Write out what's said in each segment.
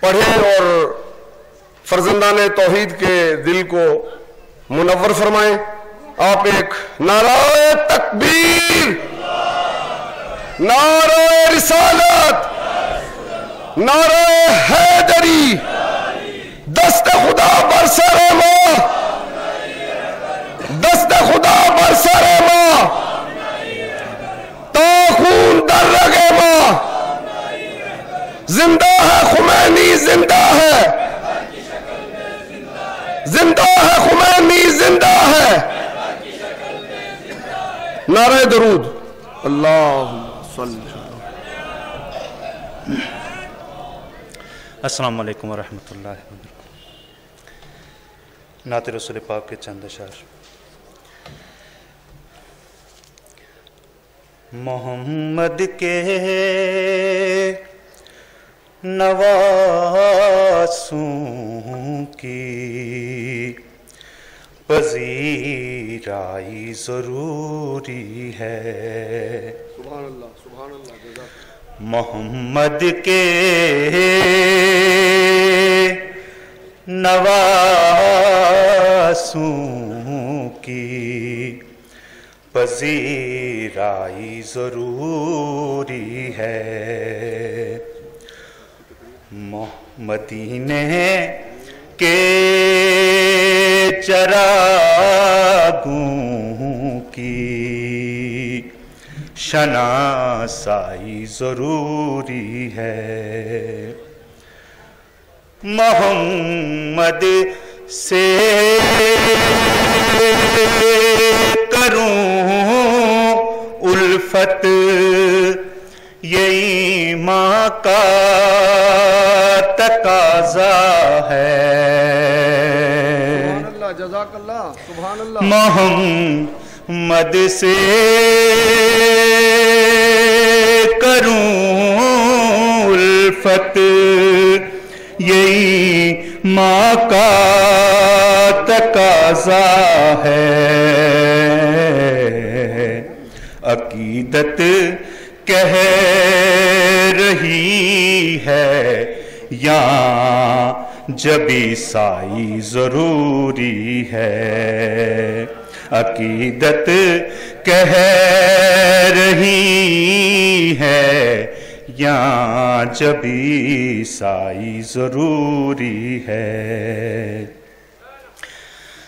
پڑھیں اور فرزندان توحید کے دل کو منور فرمائیں۔ آپ ایک نعرہ تکبیر، نعرہ رسالت، نعرہ حیدری دست خدا برسر ماں دست خدا برسر ماں تا خون در رگے ماں زندہ ہے خمینی زندہ ہے۔ زندہ ہے، خمینی زندہ ہے۔ نعرہ درود۔ اللہ السلام علیکم ورحمۃ اللہ وبرکاتہ۔ نعت رسول پاک کے چند اشار محمد کے نواز نواسوں کی۔ پذیرائی ضروری ہے۔ سبحان اللہ سبحان اللہ محمد کے نواسوں کی۔ پذیرائی ضروری ہے۔ مدینے کے چراغوں کی شناسائی ضروری ہے۔ محمد سے کروں الفت ماں کا تقاضا ہے۔ جزاک اللہ سبحان اللہ۔ محمد سے کروں الفت۔ یہی ماں کا تقاضا ہے۔ عقیدت کہہ رہی ہے یہاں جب عیسائی ضروری ہے۔ عقیدت کہہ رہی ہے یہاں جب عیسائی ضروری ہے۔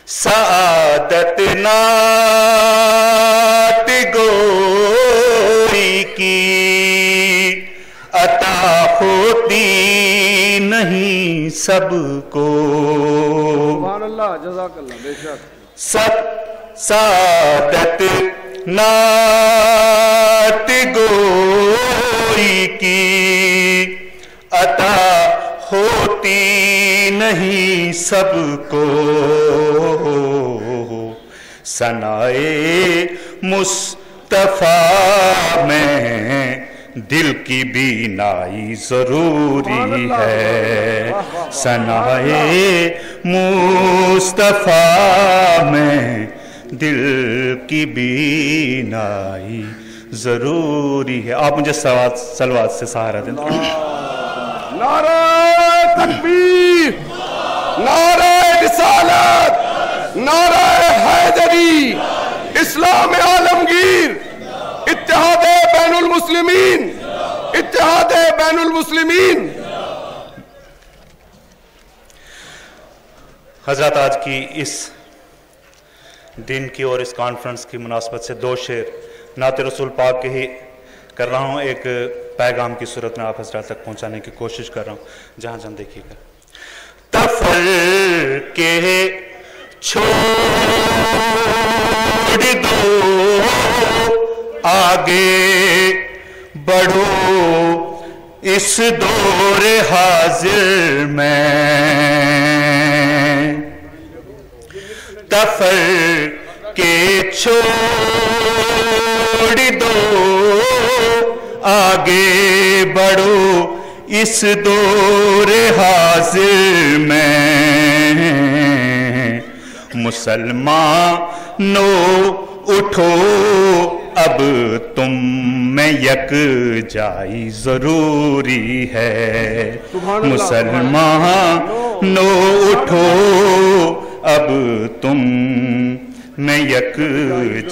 سعادت نات گوئی کی سب کو۔ سبحان اللہ جزاک اللہ بے شک۔ سب سعادت نات گوئی کی عطا ہوتی نہیں سب کو۔ سنائے مصطفیٰ میں دل کی بینائی ضروری ہے۔ سنائے مصطفیٰ میں دل کی بینائی ضروری ہے۔ آپ مجھے سلوات سے سہارا دیں۔ نعرہ تکبیر نعرہ رسالت نعرہ حیدری اسلام عالمگیر اتحاد المسلمین، اتحاد بین المسلمین۔ حضرت آج کی اس دن کی اور اس کانفرنس کی مناسبت سے دو شعر نعت رسول پاک کے ہی کر رہا ہوں۔ ایک پیغام کی صورت میں آپ حضرات تک پہنچانے کی کوشش کر رہا ہوں۔ جہاں جہاں دیکھیے۔ گا تفر کے چھوڑ دو آگے۔ بڑھو۔ اس دور حاضر میں۔ تفر کے چھوڑ دو۔ آگے بڑھو۔ اس دور حاضر میں۔ مسلمانو اٹھو۔ اب تم میں یک جائی ضروری ہے۔ مسلمان نو اٹھو۔ اب تم میں یک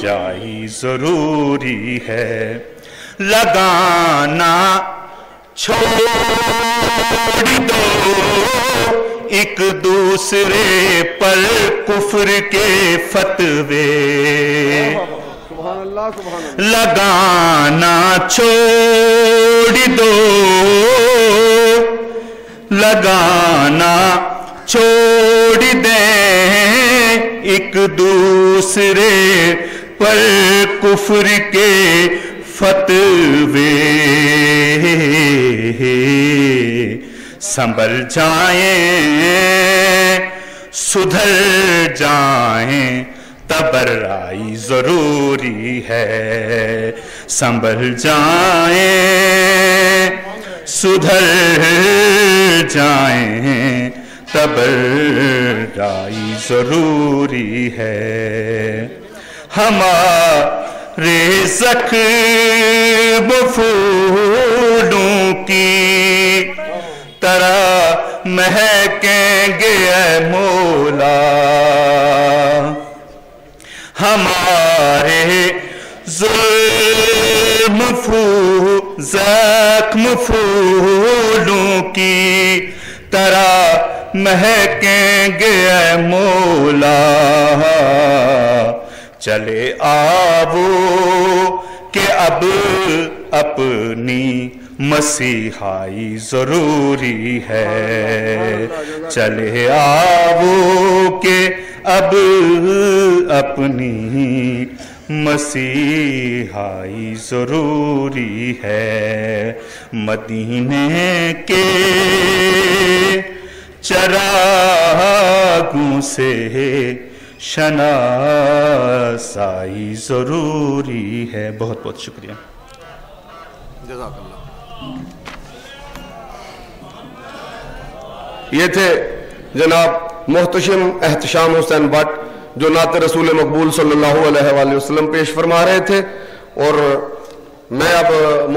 جائی ضروری ہے۔ لگانا چھوڑ دو۔ ایک دوسرے پر کفر کے فتوے۔ اللہ، سبحان لگانا چھوڑ دو۔ لگانا چھوڑ دیں ایک دوسرے پر کفر کے فتوے۔ سنبھل جائیں، سدھر جائیں۔ تبرائی ضروری ہے۔ سنبھل جائیں، سدھر جائیں۔ تبرائی ضروری ہے۔ ہمارے زخم پھولوں کی طرح مہکیں گے اے مولا۔ ہمارے ظلم پھو زخم پھولوں کی طرح مہکیں گے اے مولا۔ چلے آو کہ اب اپنی مسیحائی ضروری ہے۔ چلے آو کہ اب اپنی مسیحائی ضروری ہے۔ مدینے کے چراغوں سے شناسائی ضروری ہے۔ بہت بہت شکریہ۔ جزاک اللہ یہ تھے جناب محتشم احتشام حسین بٹ، جو نعت رسول مقبول صلی اللہ علیہ وآلہ وسلم پیش فرما رہے تھے اور میں اب